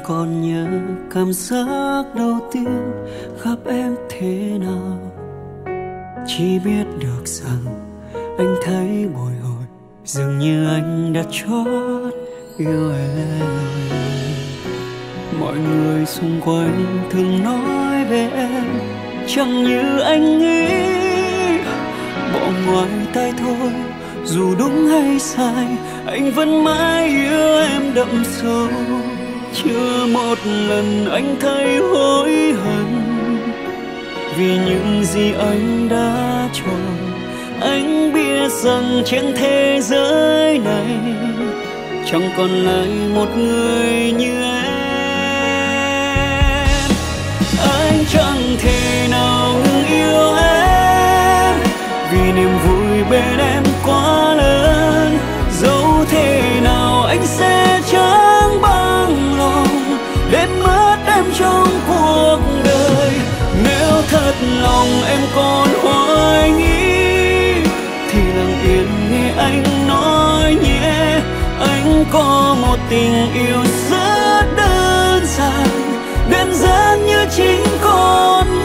anh còn nhớ cảm giác đầu tiên gặp em thế nào. Chỉ biết được rằng anh thấy bồi hồi dường như anh đã chót yêu em. Mọi người xung quanh thường nói về em, chẳng như anh nghĩ. Bỏ ngoài tai thôi, dù đúng hay sai, anh vẫn mãi yêu em đậm sâu chưa một lần anh thấy hối hận. Vì những gì anh đã cho anh biết rằng trên thế giới này chẳng còn lại một người như em. Anh chẳng thể nào ngừng yêu em, vì niềm vui bên em quá lớn. Dẫu thế nào anh sẽ chẳng trong cuộc đời. Nếu thật lòng em còn hoài nghi, thì lặng yên nghe anh nói nhé. Anh có một tình yêu rất đơn giản đơn giản như chính con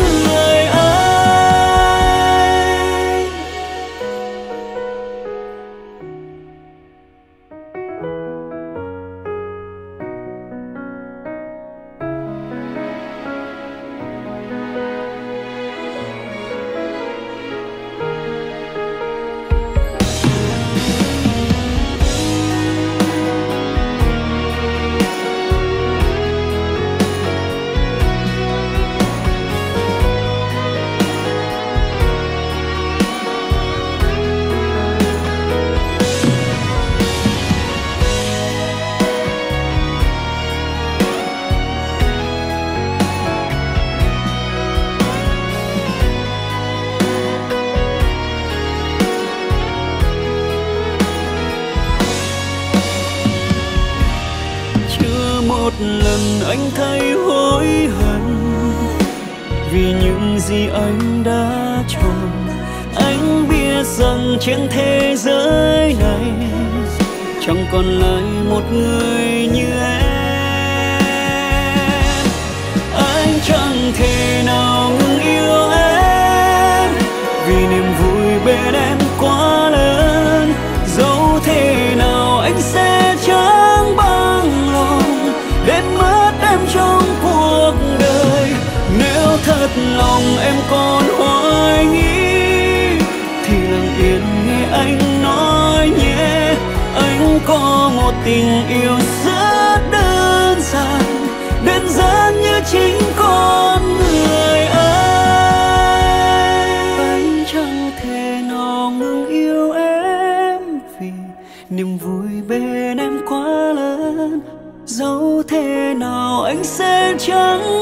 vui bên em quá lớn. Dẫu thế nào anh sẽ chẳng bằng lòng để mất em trong cuộc đời. Nếu thật lòng em còn hoài nghi, thì lặng yên nghe anh nói nhé. Anh có một tình yêu rất đơn giản đơn giản như chính con. Sẽ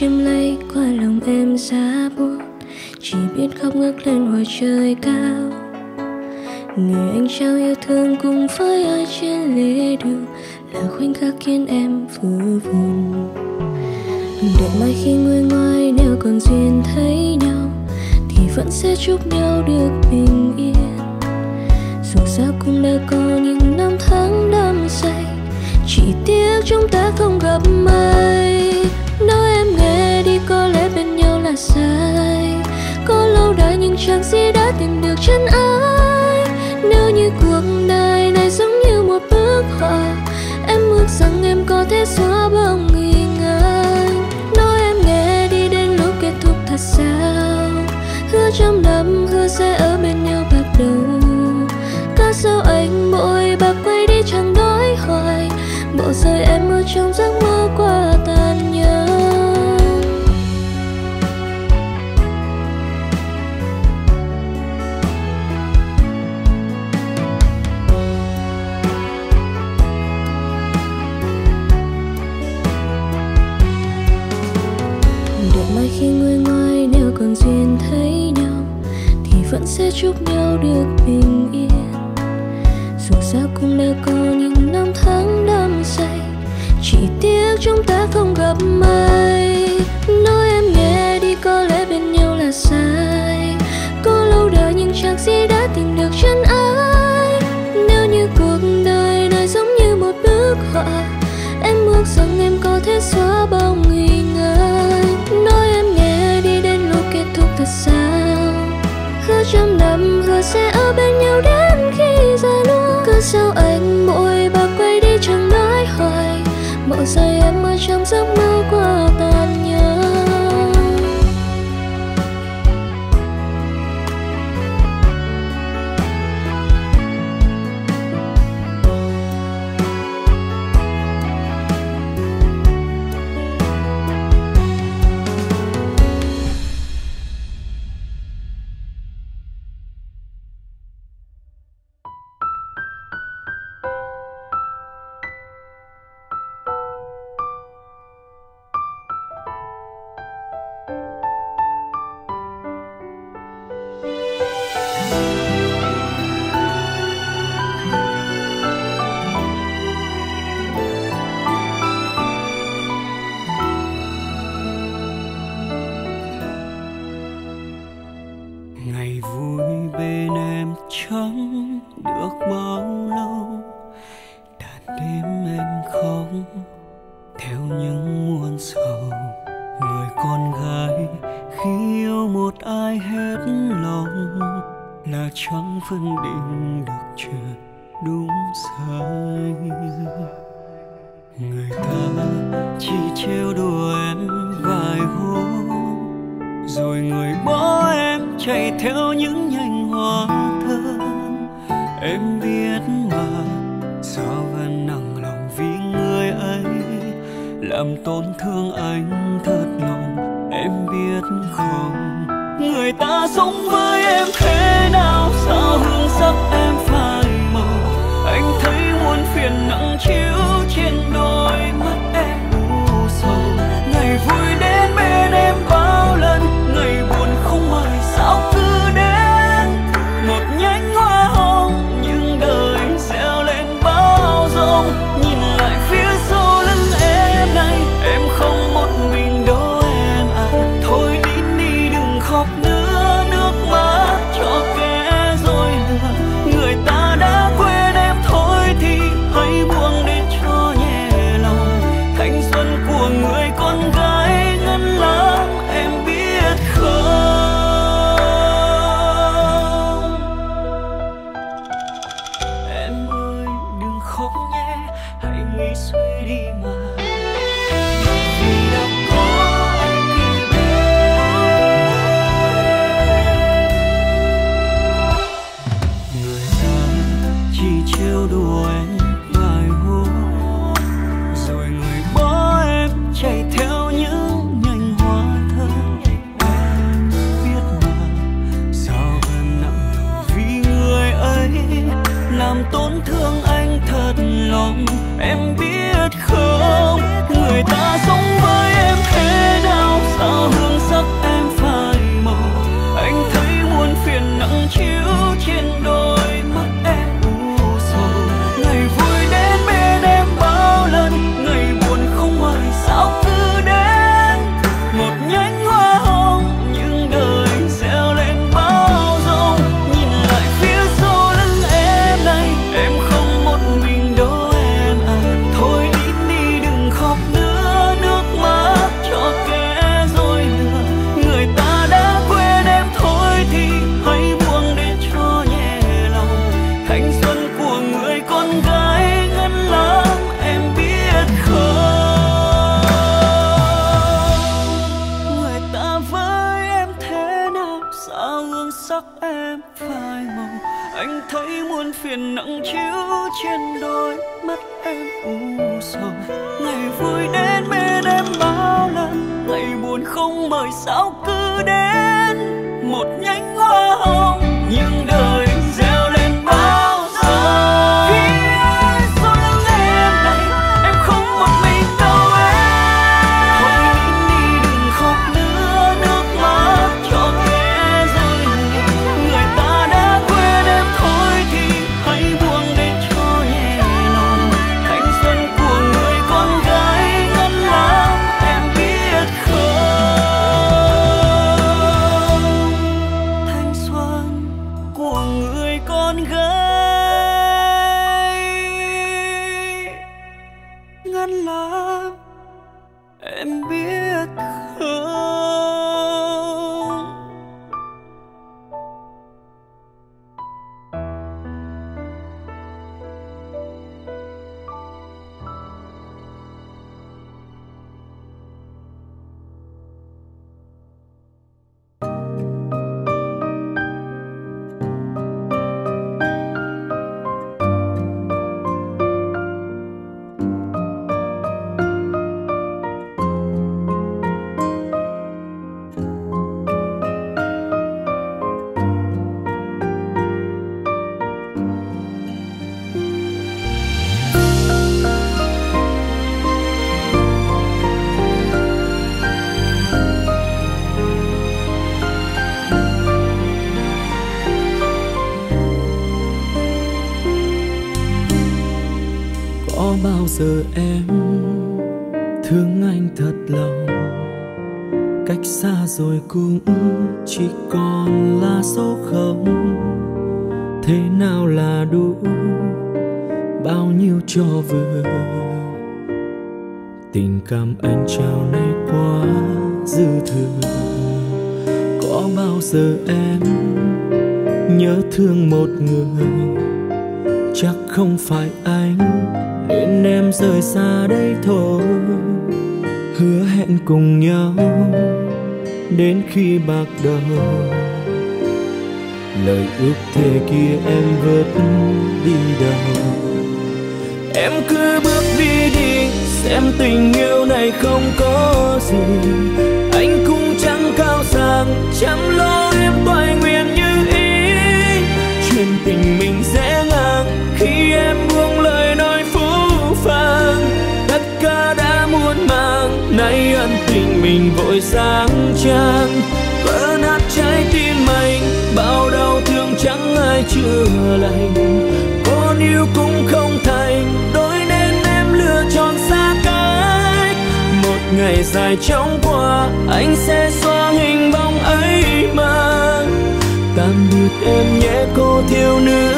chiếm lấy qua lòng em giá buốt. Chỉ biết khóc ngước lên hòa trời cao. Người anh trao yêu thương cùng với ai trên lễ đường là khoảnh khắc khiến em vừa vùng đợi mai khi người ngoài nếu còn duyên thấy nhau, thì vẫn sẽ chúc nhau được bình yên. Dù sao cũng đã có những năm tháng đắm say, chỉ tiếc chúng ta không gặp may là sai. Có lâu đời nhưng chẳng gì đã tìm được chân ái nếu như cuộc đời này giống như một bước họa, em ước rằng em có thể xóa bóng nghi ngờ. Nói em nghe đi đến lúc kết thúc thật sao? Hứa trăm năm hứa sẽ ở bên nhau bắt đầu. Ca sao anh bội bạc quay đi chẳng nói hoài bộ rơi em ở trong giấc mơ qua nhau được bình yên. Dù sao cũng đã có những năm tháng đắm say, chỉ tiếc trong ta bên nhau đến khi già luôn. cứ sao anh mỗi bạc quay đi chẳng nói hỏi, mỗi giây em ở trong giấc mơ lắm. Em biết không giờ em thương anh thật lòng. Cách xa rồi cũng chỉ còn là số không. Thế nào là đủ? Bao nhiêu cho vừa? Tình cảm anh trao này quá dư thừa. Có bao giờ em nhớ thương một người? Chắc không phải anh rời xa đây thôi. Hứa hẹn cùng nhau đến khi bạc đầu. Lời ước thề kia em vượt đi đâu em cứ bước đi đi, xem tình yêu này không có gì. Anh cũng chẳng cao sang, chăm lo em toại nguyện mình vội sáng trang vỡ nát trái tim anh, bao đau thương chẳng ai chữa lành. Con yêu cũng không thành, đôi nên em lựa chọn xa cách. Một ngày dài trong qua, anh sẽ xóa hình bóng ấy mà. Tạm biệt em nhé, cô thiếu nữ.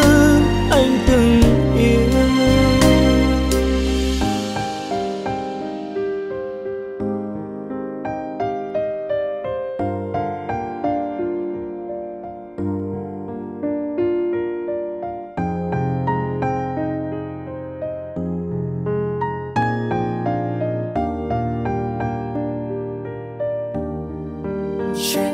Dài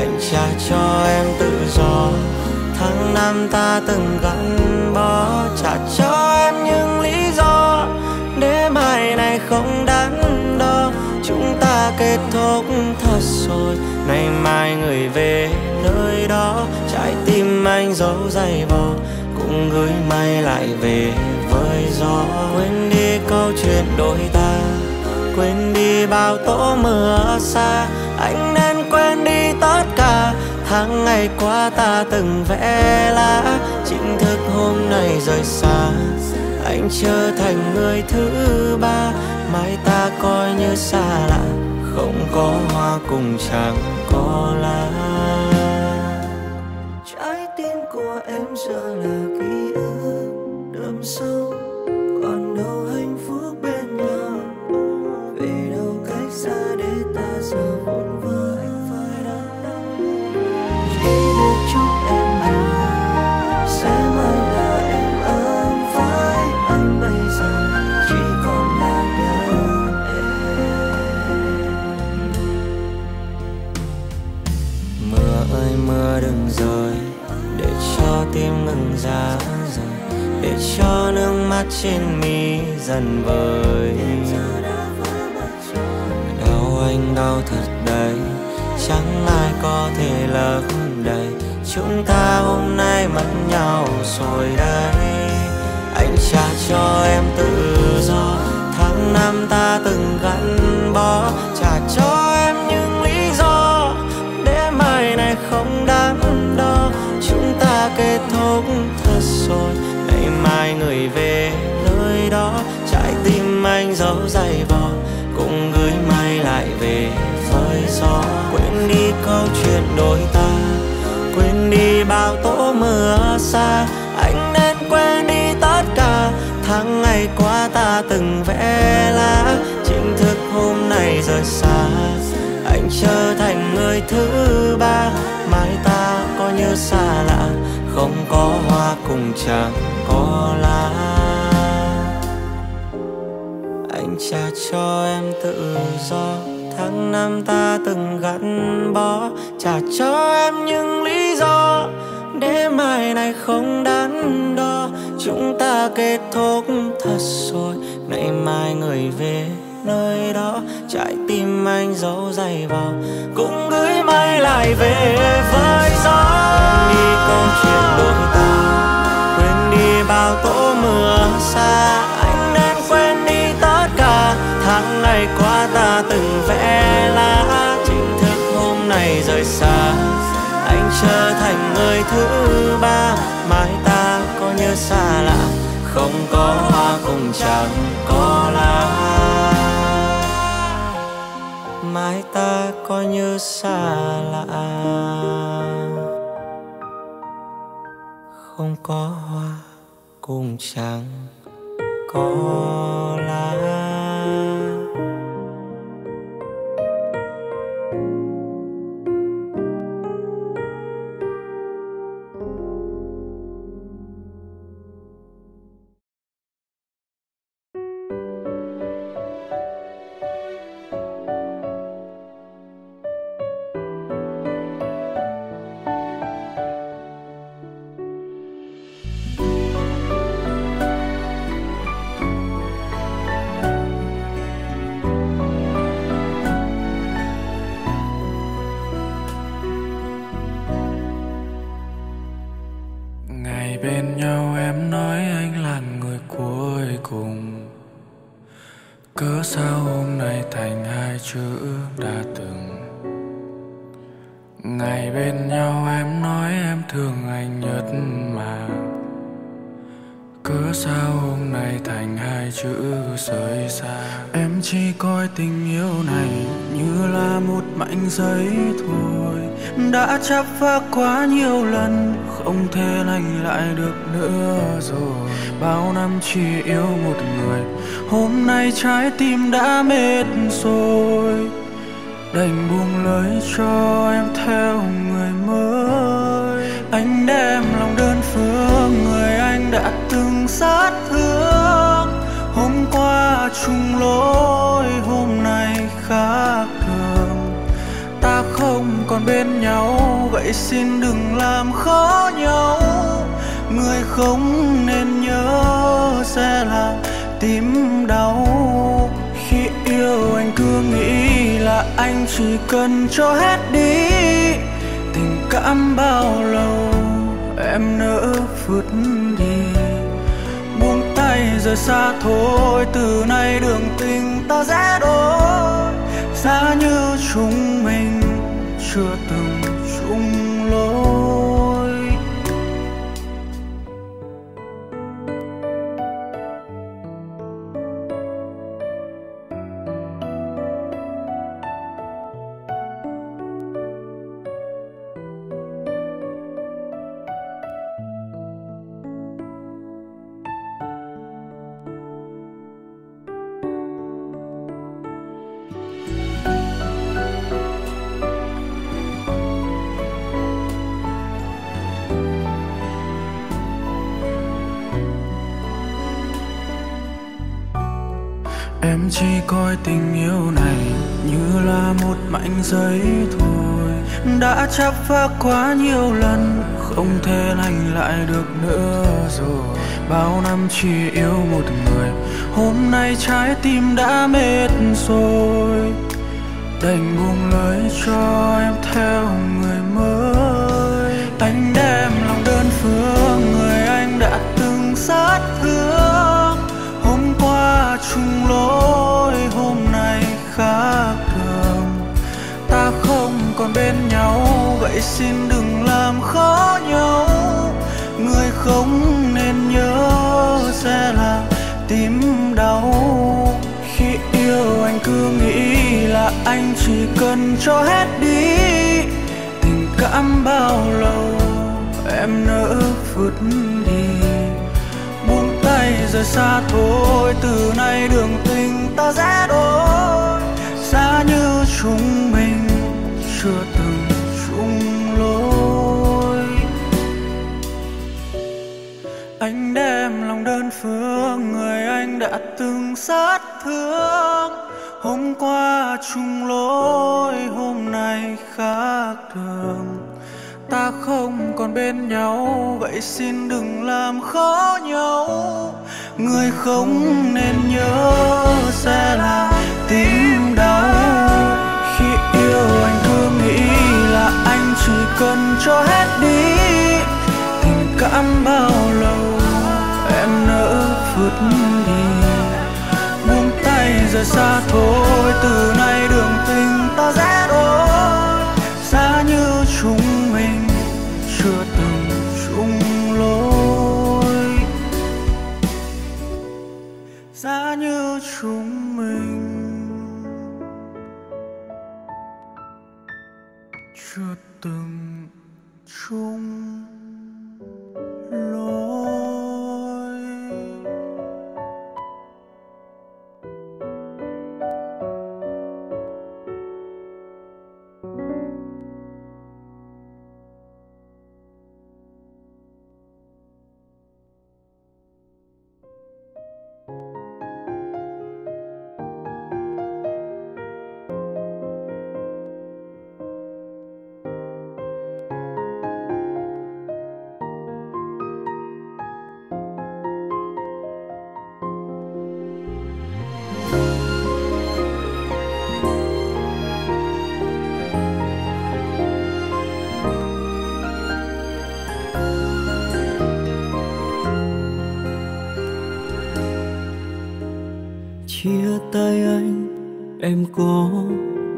anh trả cho em tự do. Tháng năm ta từng gắn bó, trả cho em những lý do. Để mai này không đắn đo, chúng ta kết thúc thật rồi. Ngày mai người về nơi đó, trái tim anh giấu dày vò. Cũng gửi may lại về với gió. Quên đi câu chuyện đôi ta, quên đi bao tố mưa xa. Anh tháng ngày qua ta từng vẽ lá, chính thức hôm nay rời xa. Anh trở thành người thứ ba, mai ta coi như xa lạ. Không có hoa cùng chẳng có lá. Trái tim của em giờ là cho nước mắt trên mi dần vơi đau anh đau thật đấy, chẳng ai có thể lấp đầy. Chúng ta hôm nay mất nhau rồi đấy. Anh trả cho em tự do, tháng năm ta từng gắn bó. Trả cho em những lý do, để mai này không đắn đo. Chúng ta kết thúc thật rồi mai người về nơi đó. Trái tim anh dấu dày vò, cũng gửi mai lại về phơi gió. Quên đi câu chuyện đôi ta, quên đi bao tố mưa xa. Anh nên quên đi tất cả, tháng ngày qua ta từng vẽ lá. Chính thức hôm nay rời xa, anh trở thành người thứ ba. Mai ta có như xa lạ không có hoa cùng chẳng có lá. Anh trả cho em tự do, tháng năm ta từng gắn bó. Trả cho em những lý do, để mai này không đắn đo. Chúng ta kết thúc thật rồi ngày mai người về nơi đó. Trái tim anh giấu dày vào, cũng gửi mây lại về với gió. Đi câu chuyện đôi ta, quên đi bao tố mưa xa. Anh nên quên đi tất cả, tháng ngày qua ta từng vẽ lá. Chính thức hôm nay rời xa, anh trở thành người thứ ba. Mai ta có nhớ xa lạ, không có hoa cùng chẳng có mãi ta coi như xa lạ. Không có hoa cũng chẳng có lá. Chỉ yêu một người. Hôm nay trái tim đã mệt rồi. Đành buông lời cho em theo người mới. Anh đem lòng đơn phương người anh đã từng sát thương. Hôm qua chung lối, hôm nay khác thường. Ta không còn bên nhau, vậy xin đừng làm khó nhau người không nên nhớ sẽ là tim đau. Khi yêu anh cứ nghĩ là anh chỉ cần cho hết đi. Tình cảm bao lâu em nỡ phút đi. Buông tay rời xa thôi, từ nay đường tình ta sẽ đôi xa như chúng mình, chưa chỉ coi tình yêu này như là một mảnh giấy thôi. Đã chấp phá quá nhiều lần, không thể lành lại được nữa rồi. Bao năm chỉ yêu một người, hôm nay trái tim đã mệt rồi. Đành buông lời cho em theo người mới. Anh đem lòng đơn phương người anh đã từng sát thương chung lối hôm nay khác thường ta không còn bên nhau, vậy xin đừng làm khó nhau. Người không nên nhớ sẽ là tim đau. Khi yêu anh cứ nghĩ là anh chỉ cần cho hết đi. Tình cảm bao lâu em nỡ vứt đi? Rời xa thôi, từ nay đường tình ta rẽ đôi xa như chúng mình, chưa từng chung lối. Anh đem lòng đơn phương, người anh đã từng sát thương. Hôm qua chung lối, hôm nay khác thường. Ta không còn bên nhau, vậy xin đừng làm khó nhau người không nên nhớ sẽ là tim đau. Khi yêu anh cứ nghĩ là anh chỉ cần cho hết đi. Tình cảm bao lâu em nỡ vượt đi. Buông tay rời xa thôi, từ nay đường tình ta rẽ đôi xa như chúng như tay anh em có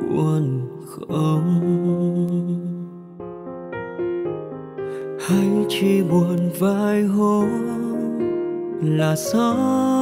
buồn không? Hay chỉ buồn vài hôm là sao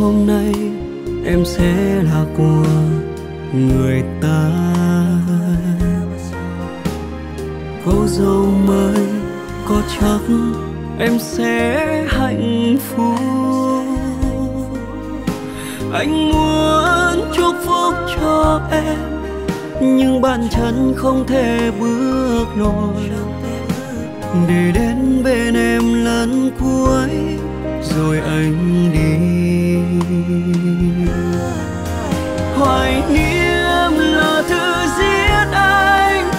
hôm nay em sẽ là của người ta. Cô dâu mới có chắc em sẽ hạnh phúc. Anh muốn chúc phúc cho em, nhưng bàn chân không thể bước nổi. Để đến bên em lần cuối, rồi anh đi hoài niệm là thứ giết anh,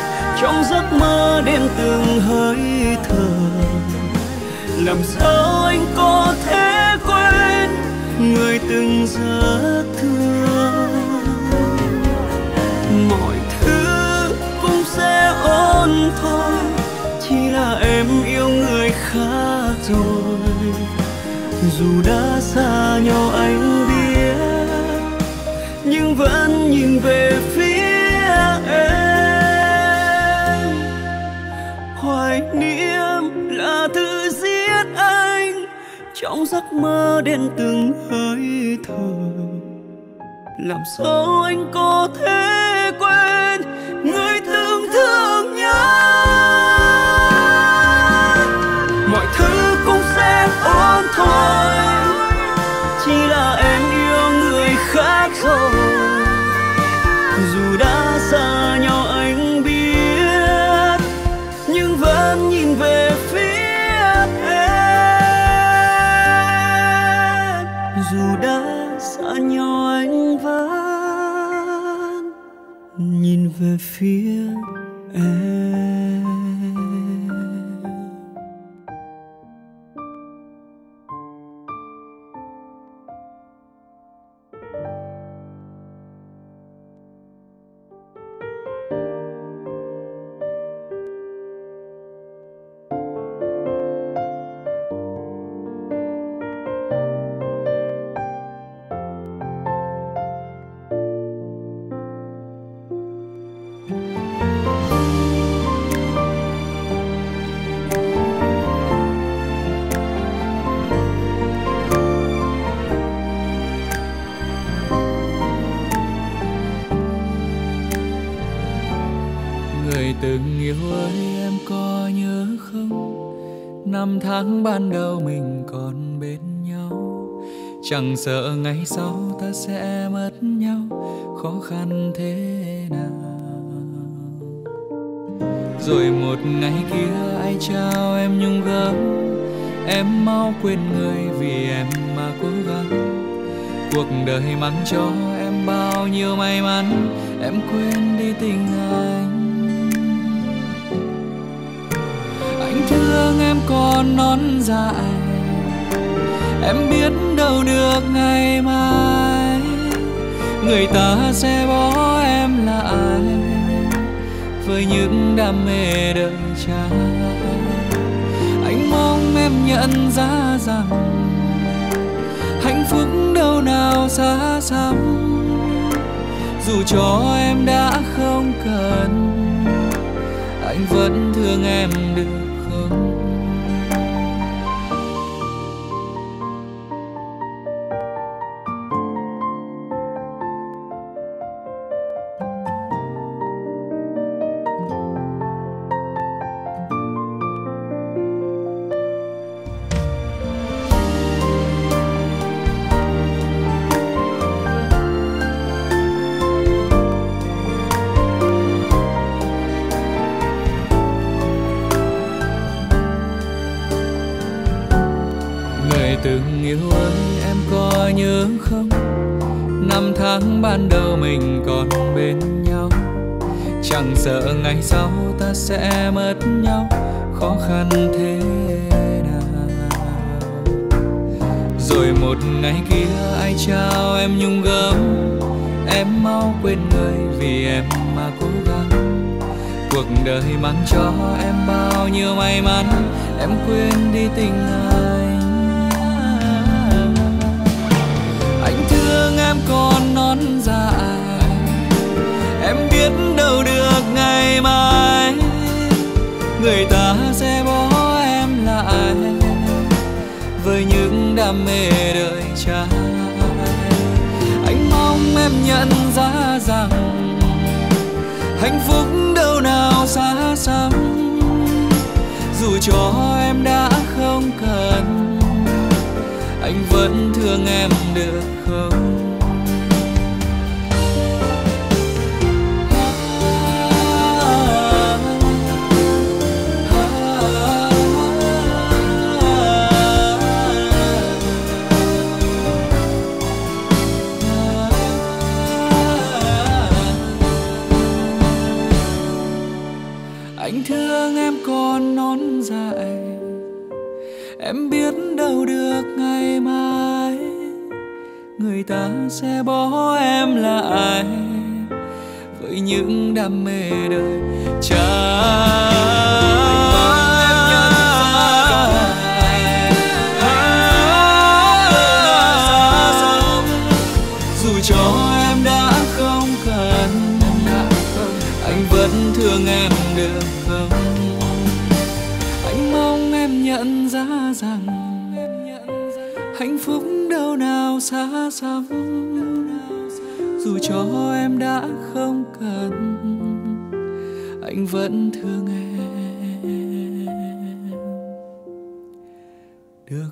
trong giấc mơ đêm từng hơi thở. Làm sao anh có thể quên người từng rất thương? Mọi thứ cũng sẽ ổn thôi, chỉ là em yêu người khác rồi dù đã xa nhau anh biết, nhưng vẫn nhìn về phía em hoài niệm là thứ giết anh, trong giấc mơ đến từng hơi thở làm sao anh có thể quên người từng thương nhau? Ôm thôi. Chỉ là em yêu người khác rồi dù đã xa nhau anh biết, nhưng vẫn nhìn về phía em. Dù đã xa nhau anh vẫn nhìn về phía đau mình còn bên nhau. Chẳng sợ ngày sau ta sẽ mất nhau, khó khăn thế nào? Rồi một ngày kia ai trao em nhung gấm? Em mau quên người vì em mà cố gắng. Cuộc đời mang cho em bao nhiêu may mắn? Em quên đi tình anh anh thương em còn non dại em biết đâu được ngày mai, người ta sẽ bỏ em lại với những đam mê đời trai anh mong em nhận ra rằng hạnh phúc đâu nào xa xăm. Dù cho em đã không cần, anh vẫn thương em được. Sẽ mất nhau, khó khăn thế nào? Rồi một ngày kia ai trao em nhung gấm? Em mau quên người vì em mà cố gắng. Cuộc đời mang cho em bao nhiêu may mắn? Em quên đi tình đam mê đời trai anh mong em nhận ra rằng hạnh phúc đâu nào xa xăm. Dù cho em đã không cần, anh vẫn thương em được. Em biết đâu được ngày mai người ta sẽ bỏ em lại với những đam mê đời trai vẫn thương em. Được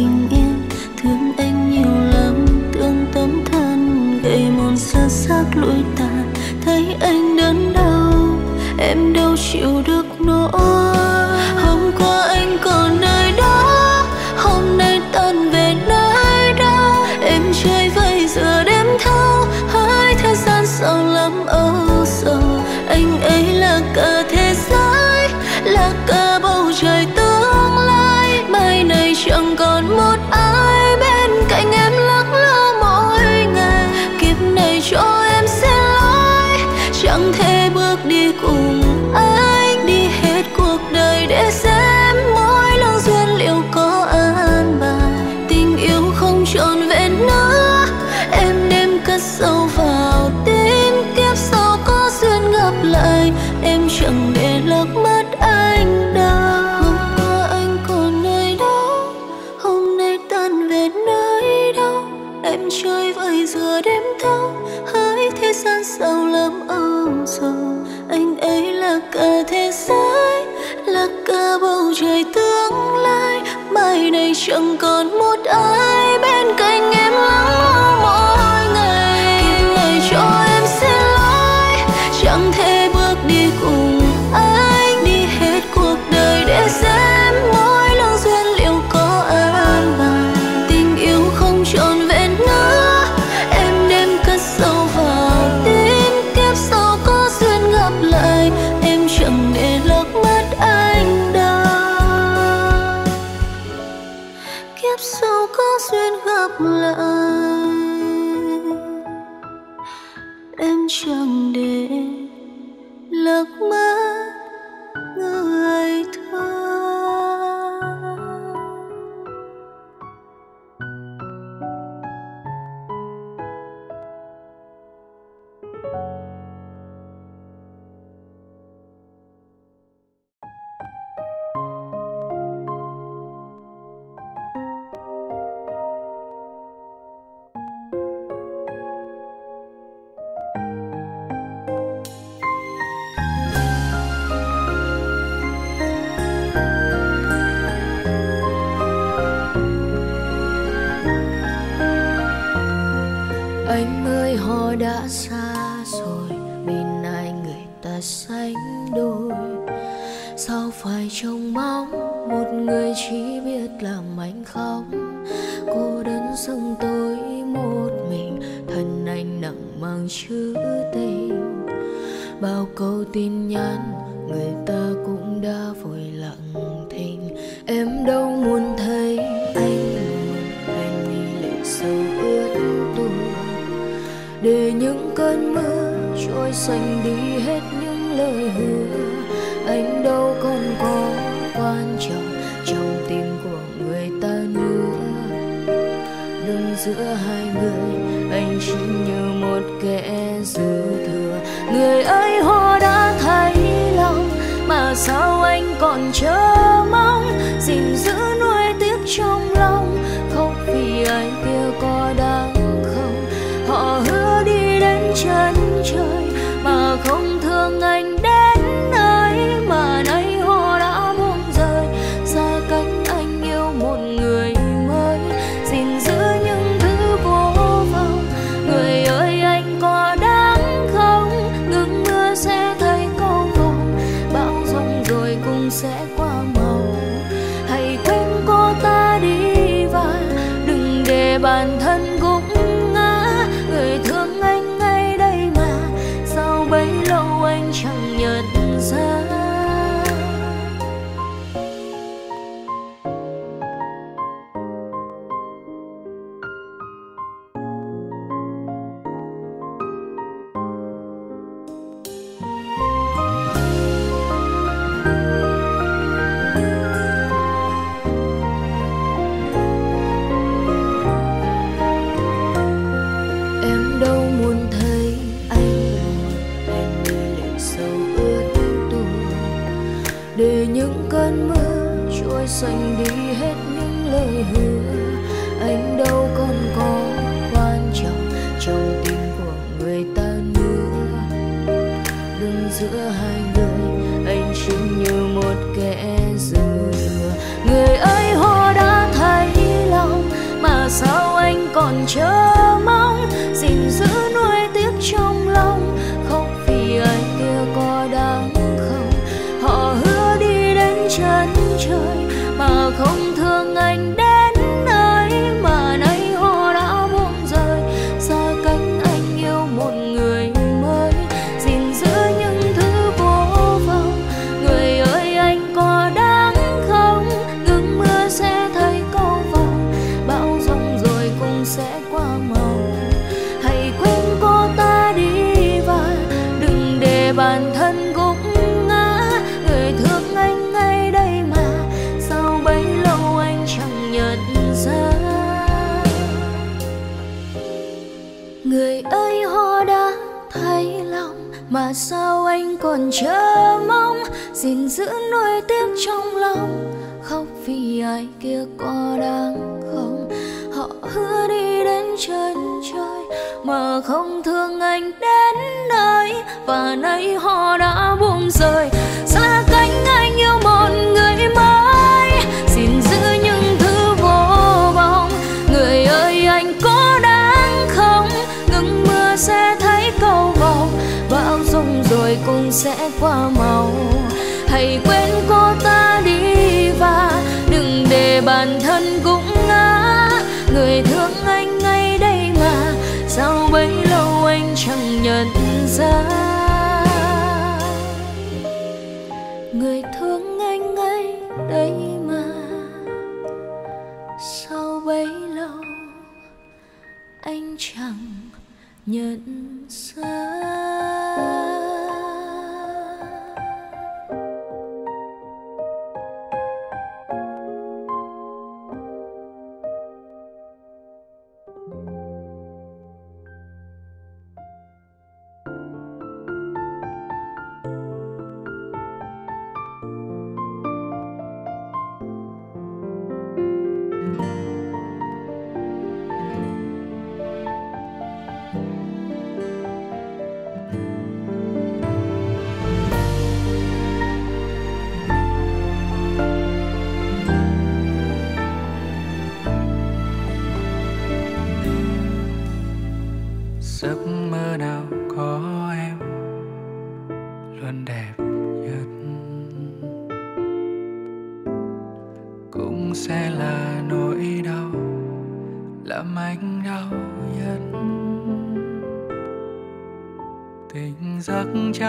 em kiếp sau có duyên gặp lại.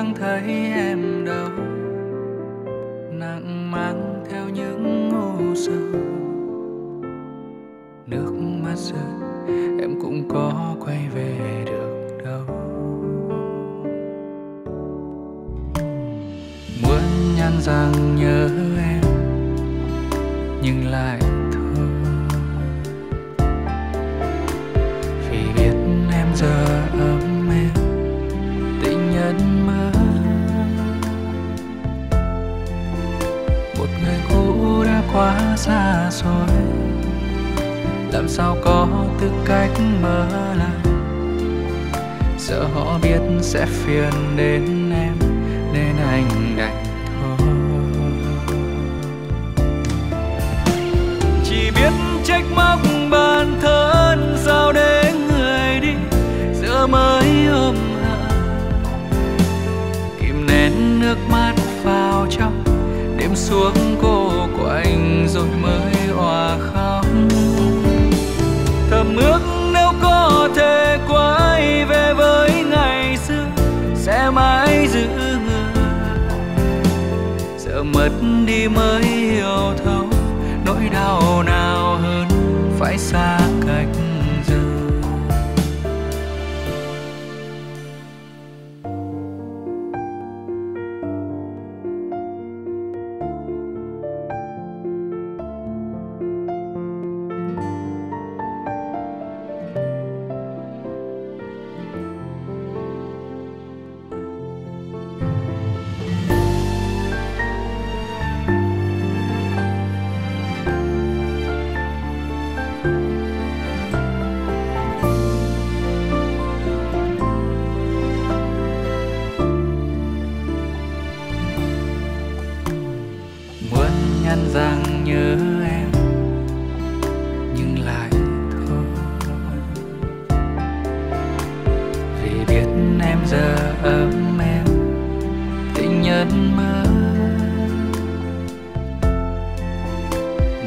Chẳng thấy em.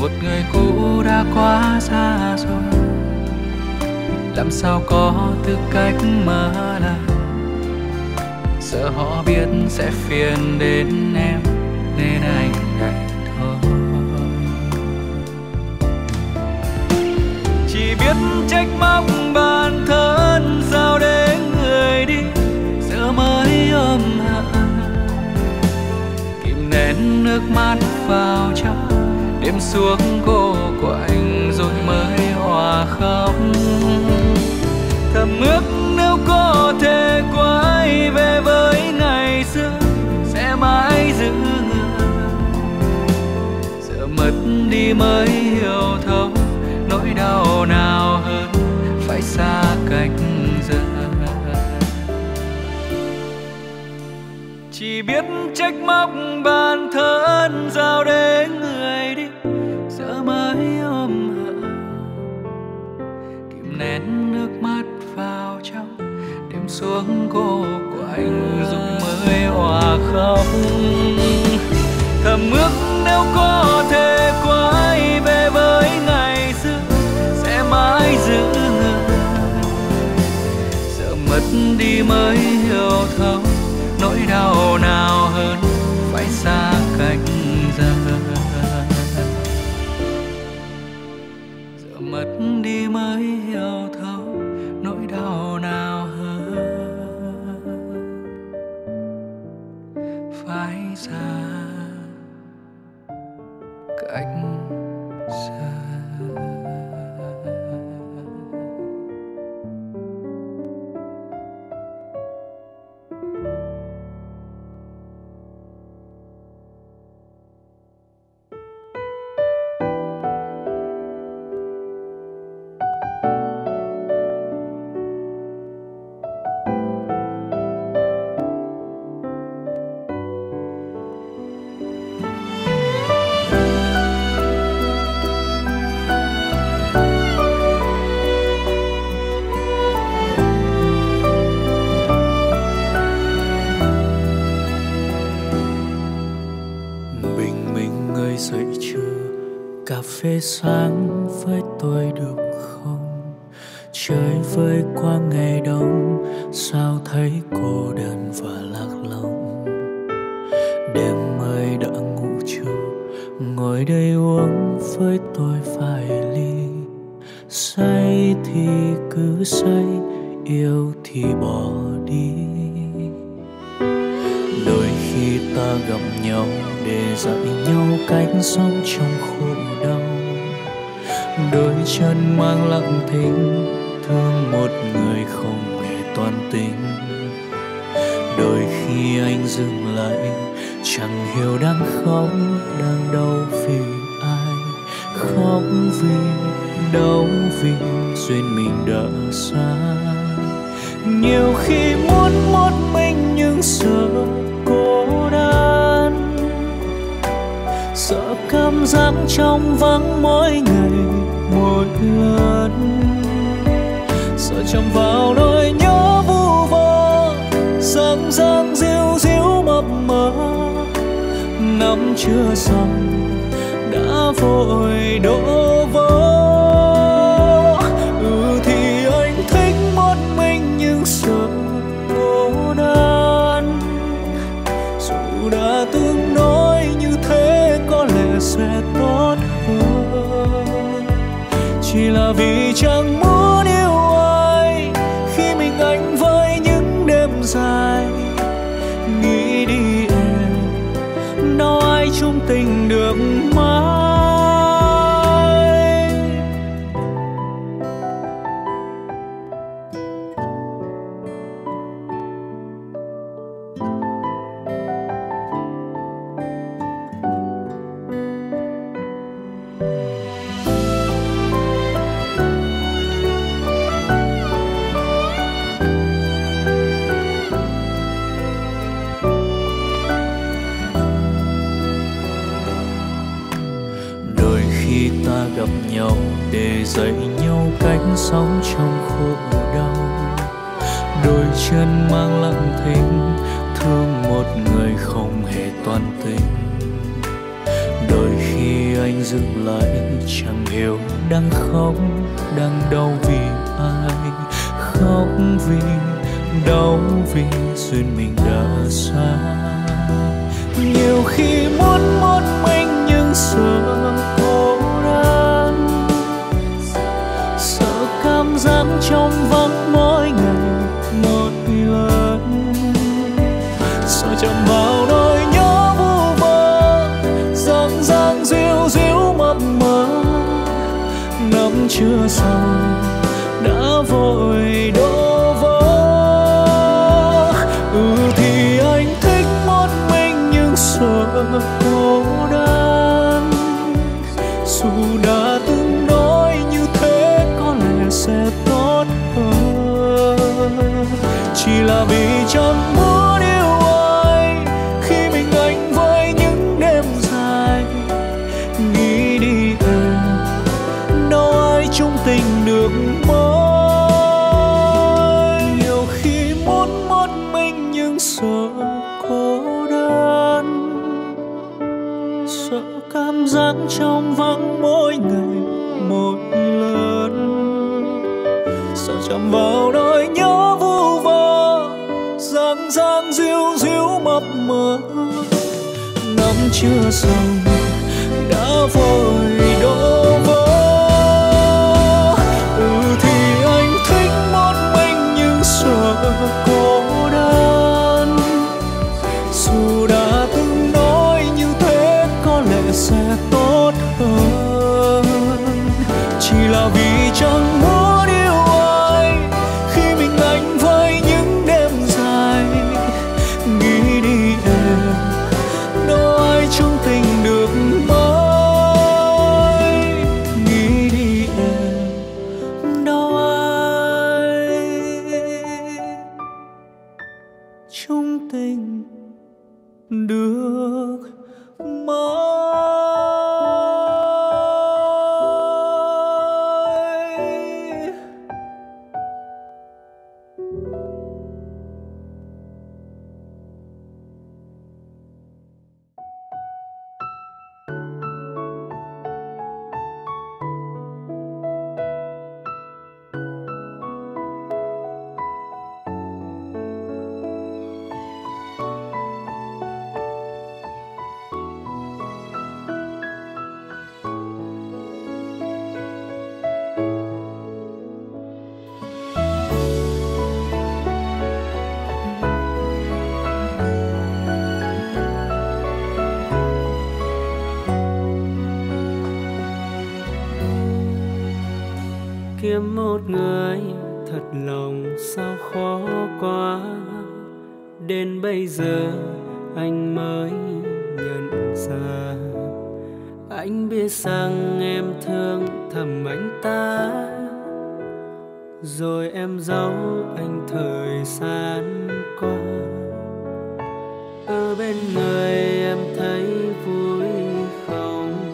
một người cũ đã quá xa rồi. Làm sao có tư cách mà là sợ họ biết sẽ phiền đến em, nên anh đành thôi. Chỉ biết trách móc bản thân sao để người đi giờ mới ôm hận kìm nén nước mắt vào trong đêm xuống cô của anh rồi mới hòa khóc. Thầm ước nếu có thể quay về với ngày xưa, sẽ mãi giữ người giờ mất đi mới hiểu thấu nỗi đau nào hơn, phải xa cách giờ. Chỉ biết trách móc bản thân giao đến xuống cô của anh dục mới hòa khóc. Thầm ước nếu có thể quay về với ngày xưa, sẽ mãi giữ người sợ mất đi mới hiểu thấu nỗi đau nào hơn phải xa. Say thì cứ say, yêu thì bỏ đi. Đôi khi ta gặp nhau để dạy nhau cách sống trong khổ đau. Đôi chân mang lặng thinh, thương một người không hề toàn tình đôi khi anh dừng lại, chẳng hiểu đang khóc, đang đau vì ai. Khóc vì đâu vì duyên mình đã xa. Nhiều khi muốn một mình nhưng sợ cô đơn. Sợ cảm giác trong vắng mỗi ngày một lần. Sợ chạm vào nỗi nhớ vu vơ dâng dâng díu díu mập mờ. Năm chưa xong, đã vội đổ vỡ. vì cha dừng lại chẳng hiểu đang khóc, đang đau vì ai. Khóc vì đau vì duyên mình đã xa. Nhiều khi muốn your song người em thấy vui không?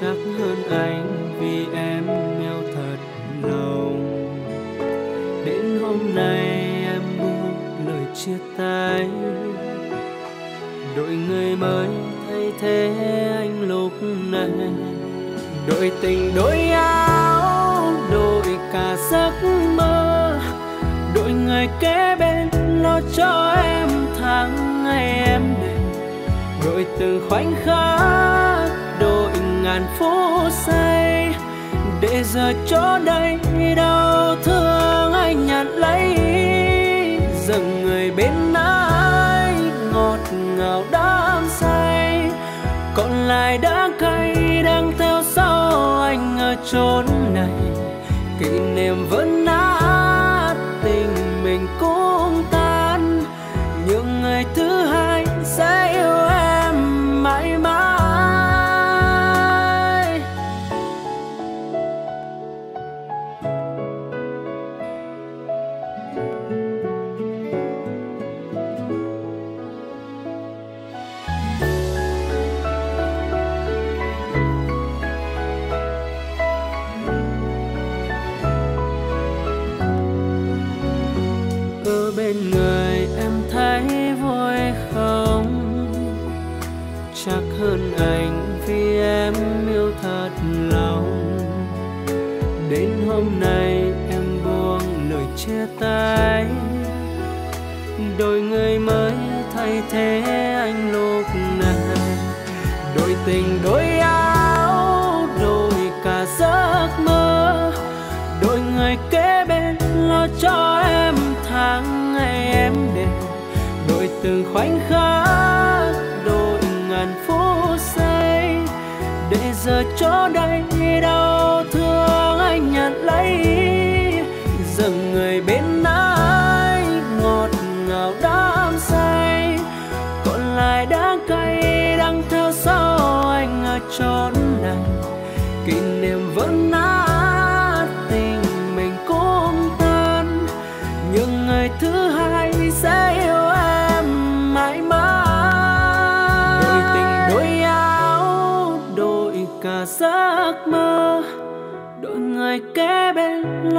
Chắc hơn anh vì em yêu thật lòng. Đến hôm nay em buông lời chia tay. Đội người mới thay thế anh lúc này. Đội tình, đội áo, đội cả giấc mơ. Đội người kế bên lo cho em đội từng khoảnh khắc đội ngàn phút giây để giờ chỗ đây đau thương anh nhận lấy. Dừng người bên anh ngọt ngào đắm say, còn lại đã cay đang theo sau anh ở chốn này. Kỷ niệm vẫn giờ chỗ đây đâu?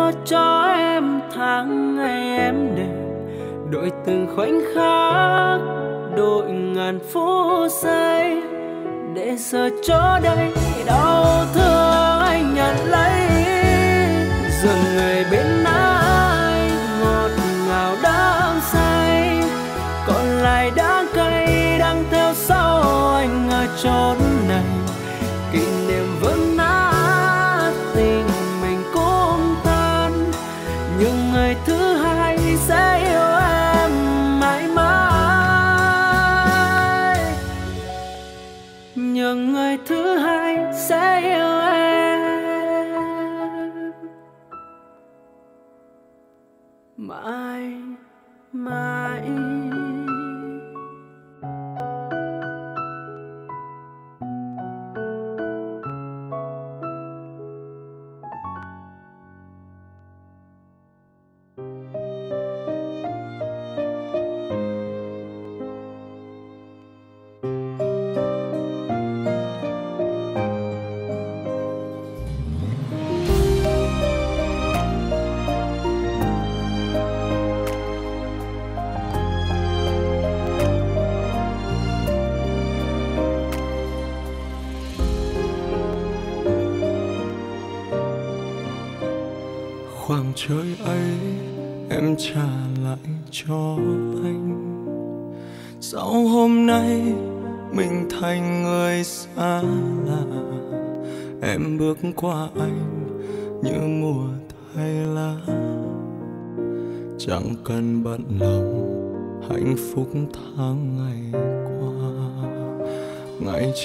Lo cho em tháng ngày em đêm. Đội từng khoảnh khắc, đội ngàn phút giây. Để giờ chỗ đây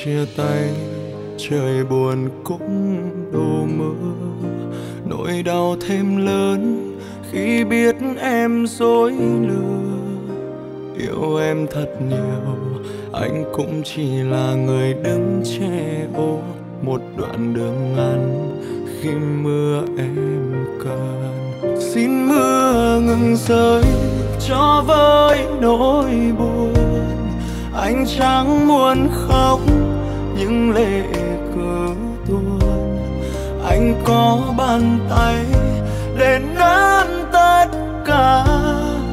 chia tay, trời buồn cũng đổ mưa nỗi đau thêm lớn khi biết em dối lừa. Yêu em thật nhiều, anh cũng chỉ là người đứng che ô. Một đoạn đường ngắn khi mưa em cần xin mưa ngừng rơi cho vơi nỗi buồn. Anh chẳng muốn khóc những lệ cứ tuôn. Anh có bàn tay để nắm tất cả,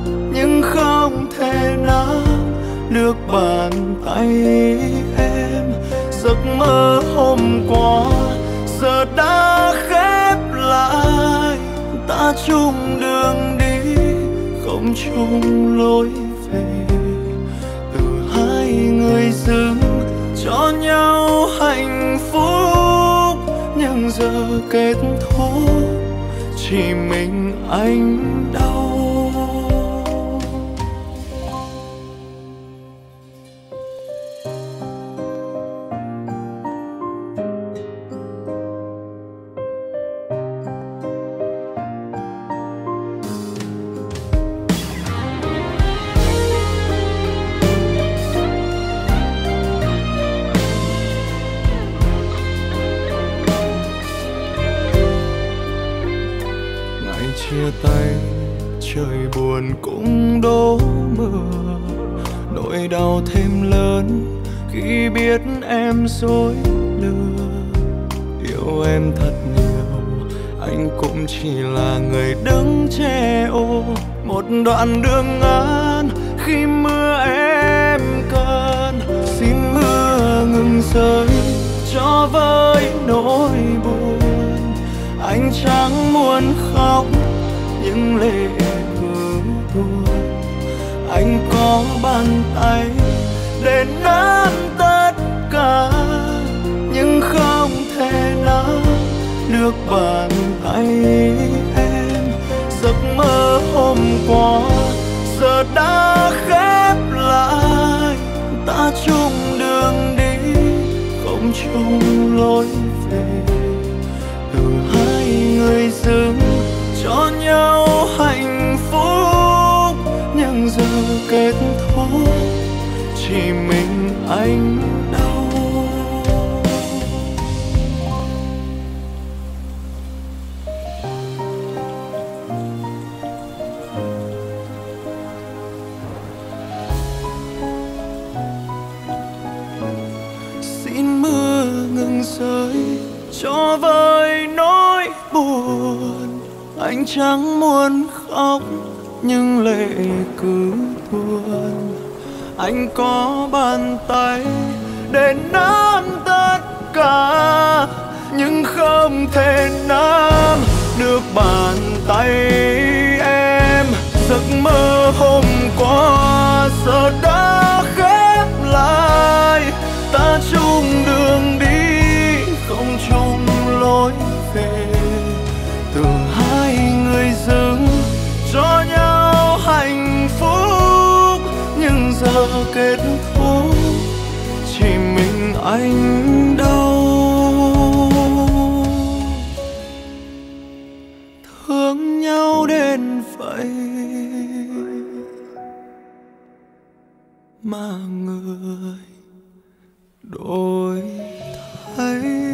nhưng không thể nắm được bàn tay em. Giấc mơ hôm qua giờ đã khép lại. Ta chung đường đi, không chung lối về. Từ hai người dưng cho nhau hạnh phúc. Nhưng giờ kết thúc chỉ mình anh đau. mà người đổi thay.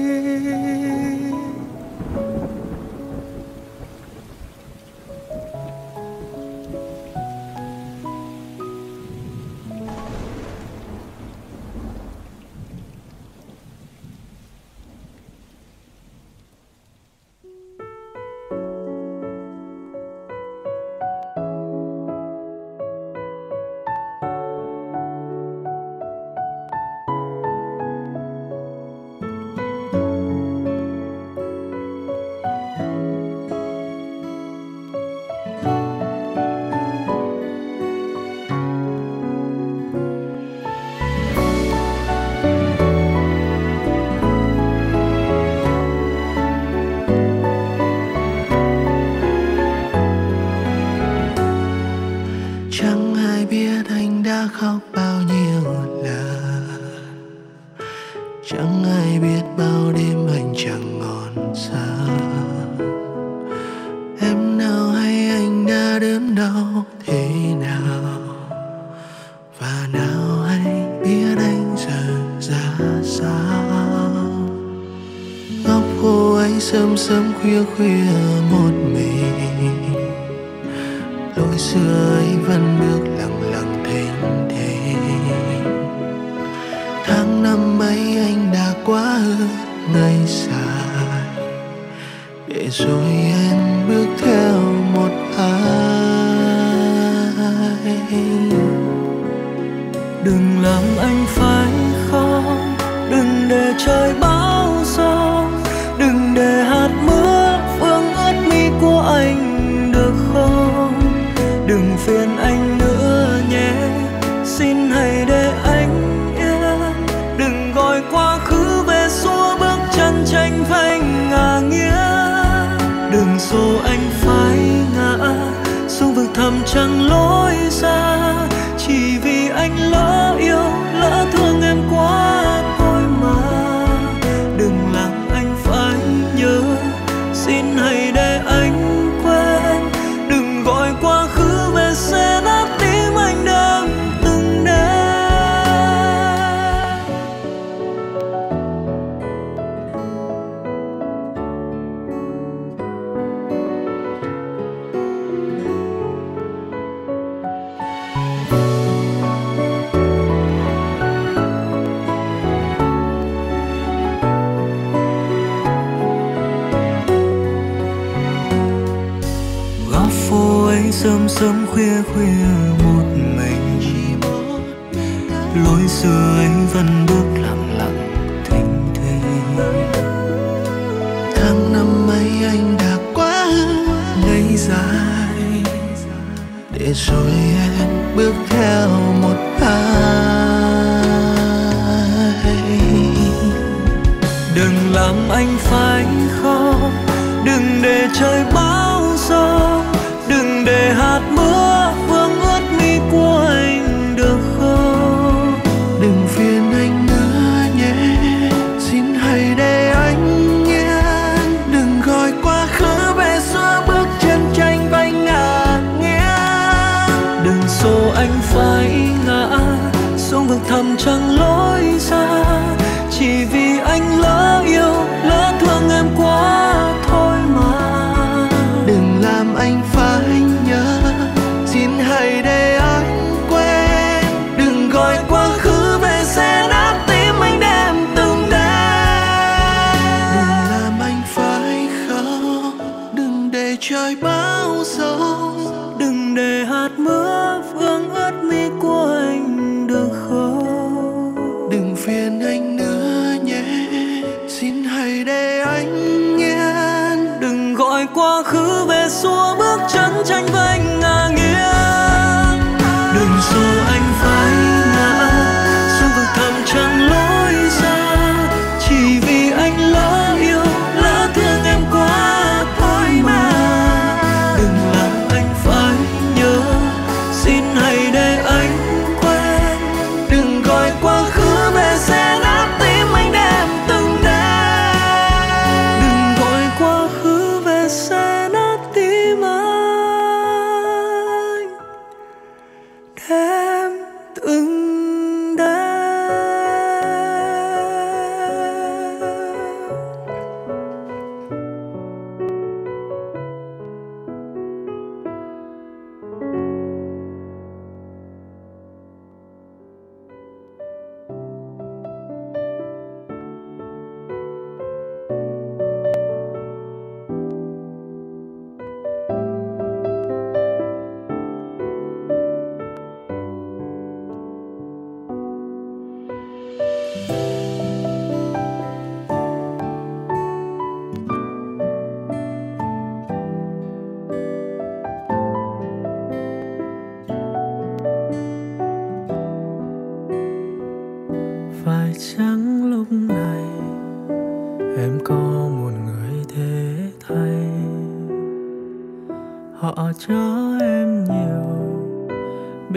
sớm sớm khuya khuya một mình lối xưa ấy vẫn bước lặng lặng, thình thinh tháng năm ấy anh đã quá ngày dài để rồi em bước theo một ai. Đừng làm anh phải khóc đừng để trời bao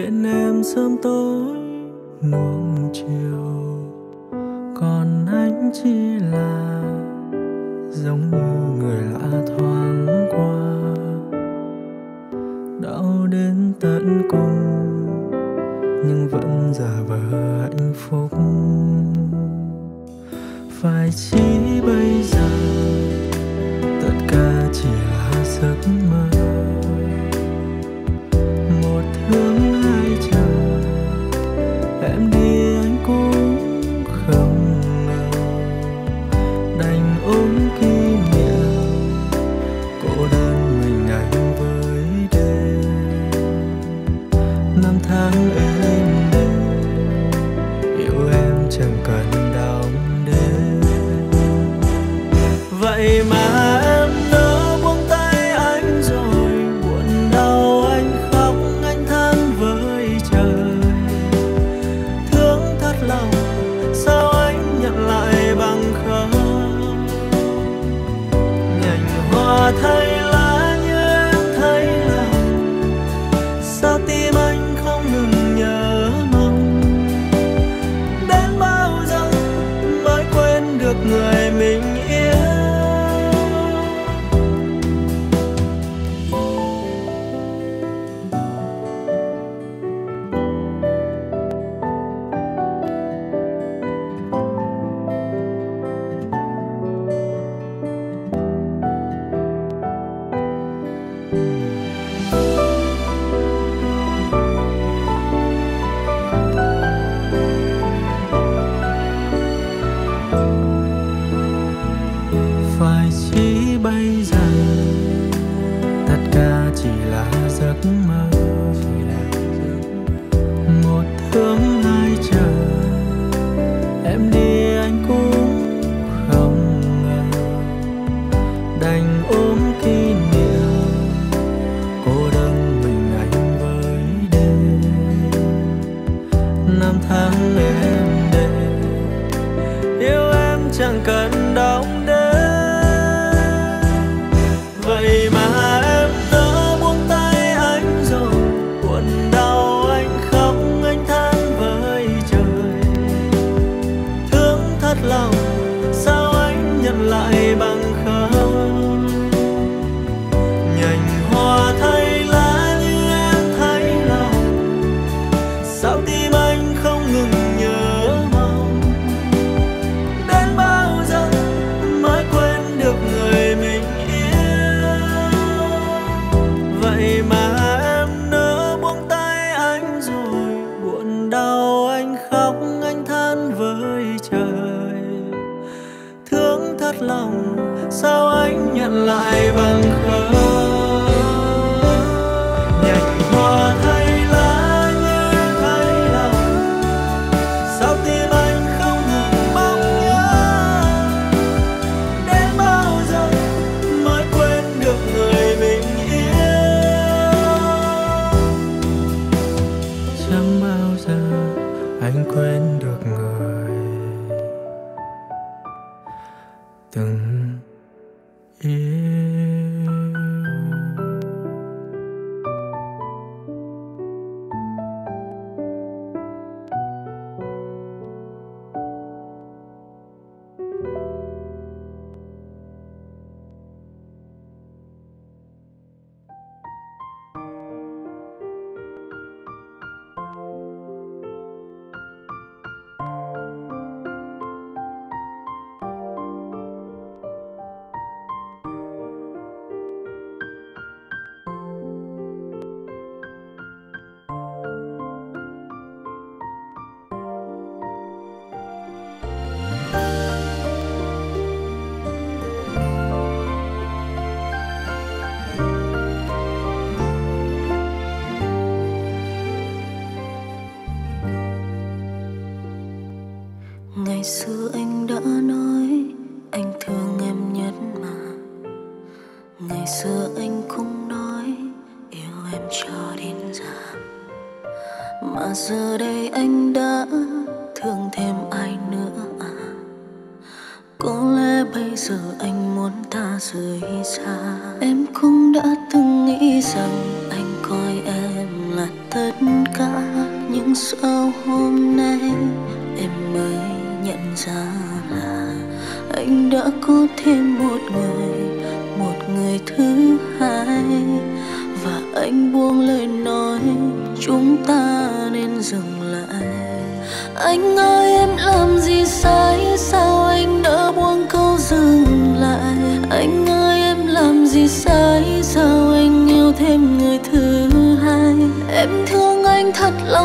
chuyện em sớm tối. mùa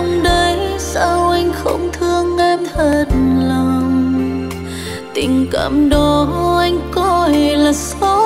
ông đấy sao anh không thương em thật lòng? Tình cảm đó anh coi là xấu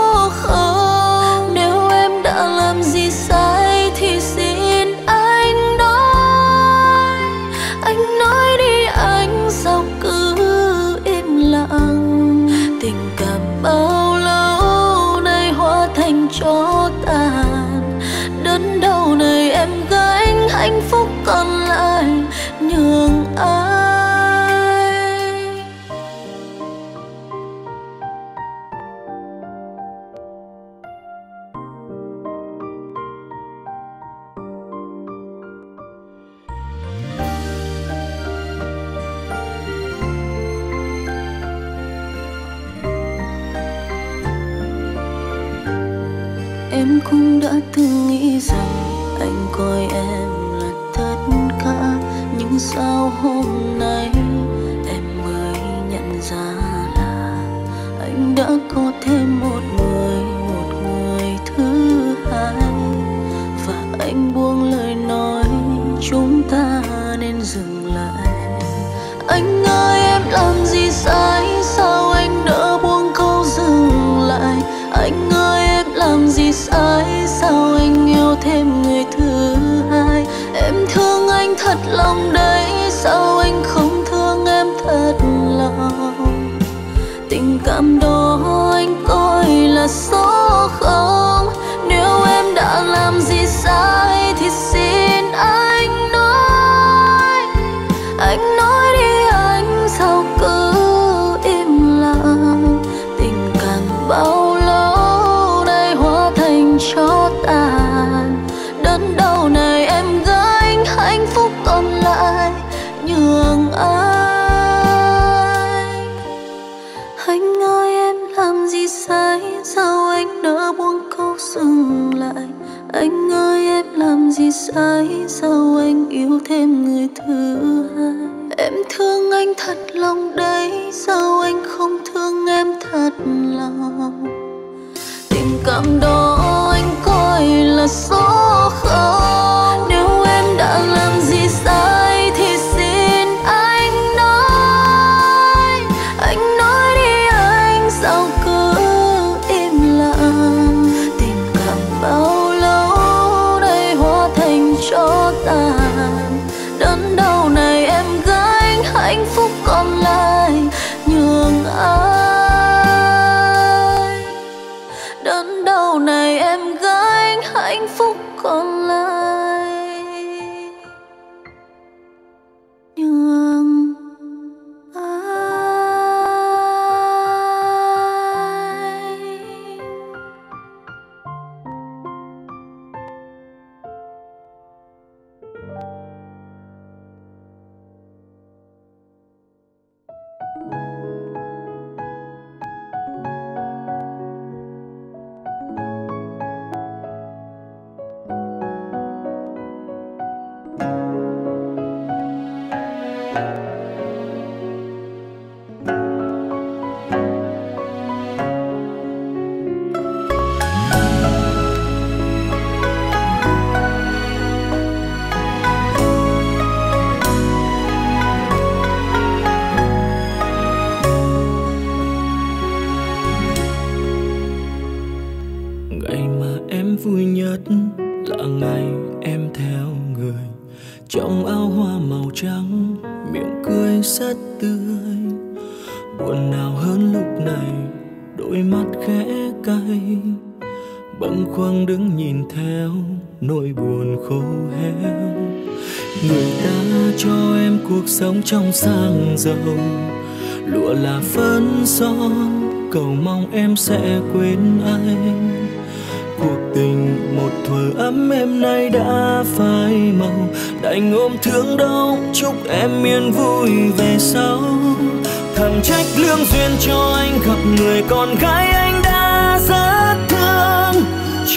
dâu. Lụa là phấn son, cầu mong em sẽ quên anh cuộc tình một thời ấm em nay đã phai màu. Đành ôm thương đau, chúc em yên vui về sau. Thầm trách lương duyên cho anh gặp người con gái anh đã rất thương.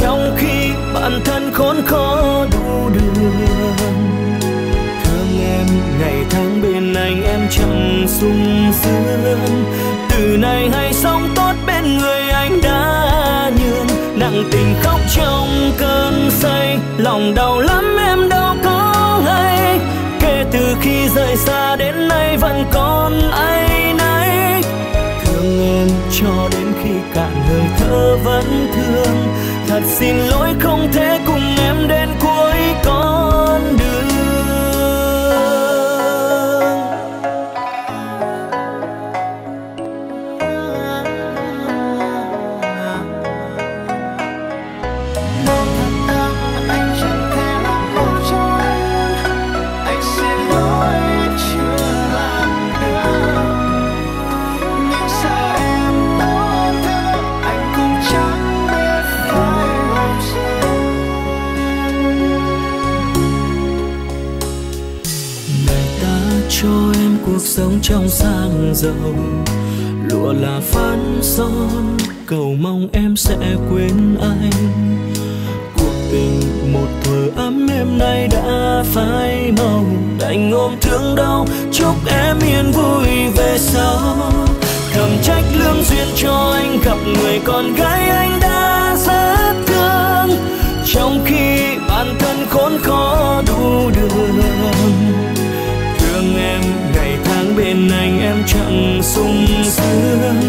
Trong khi bản thân khốn khó đủ đường ngày tháng bên anh em chẳng sung sướng. Từ nay hay sống tốt bên người anh đã nhường. Nặng tình khóc trong cơn say, lòng đau lắm em đâu có hay. Kể từ khi rời xa đến nay vẫn còn ai nấy. Thương em cho đến khi cạn hơi thở vẫn thương. Thật xin lỗi không thể sang giàu. Lụa là phán son, cầu mong em sẽ quên anh cuộc tình một thời ấm em nay đã phai màu. Đành ôm thương đau, chúc em yên vui về sau. Thầm trách lương duyên cho anh gặp người con gái anh đã rất thương. Trong khi bản thân khốn khó đủ đường anh em chẳng sung sướng.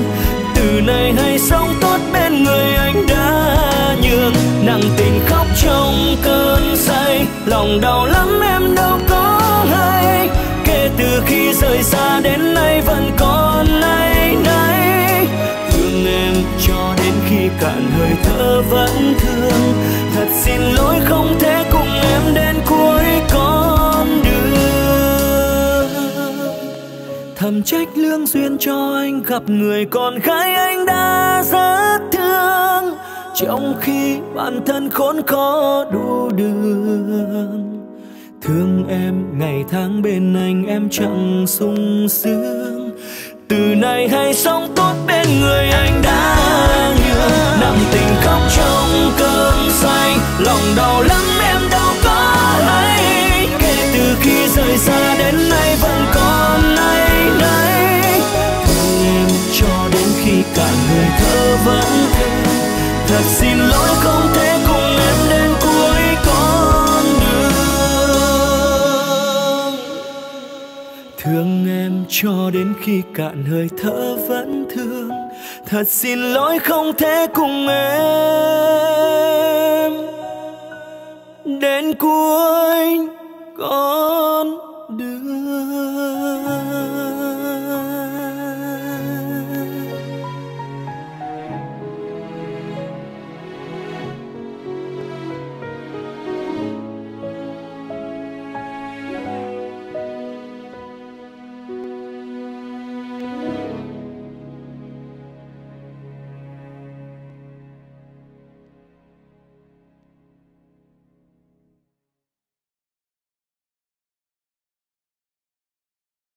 Từ nay hãy sống tốt bên người anh đã nhường. Nặng tình khóc trong cơn say, lòng đau lắm em đâu có hay. Kể từ khi rời xa đến nay vẫn còn nay nay thương em cho đến khi cạn hơi thở vẫn thương. Thật xin lỗi không thể cùng em đến cuối con thầm trách lương duyên cho anh gặp người con gái anh đã rất thương. Trong khi bản thân khốn khó đủ đường. Thương em ngày tháng bên anh em chẳng sung sướng. Từ nay hãy sống tốt bên người anh đã nhường. Nặng tình khóc trong cơn say, lòng đau lắm em đâu có hay. Kể từ khi rời xa đến nay vẫn thơ thở vẫn thề thật xin lỗi không thể cùng em đến cuối con đường. Thương em cho đến khi cạn hơi thở vẫn thương. Thật xin lỗi không thể cùng em đến cuối con đường.